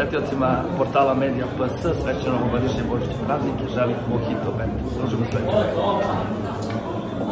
posetiocima portala Medija PS svečano godišnje božićne praznike želim Mojito Band. Družimo sledeće.